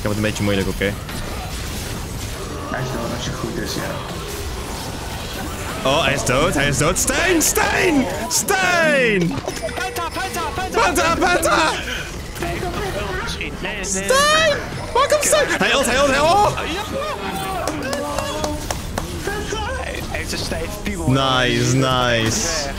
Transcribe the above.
Ik heb het een beetje moeilijk, oké? Hij is dood als je goed is, ja. Oh, hij is dood, hij is dood. Stijn, Stijn! Stijn! Penta, penta, penta! Penta, Penta! Nee, nee. Stijn! Waar komt Stijn? Hij ult, hij ult, hij oh! Hij. Nice, nice.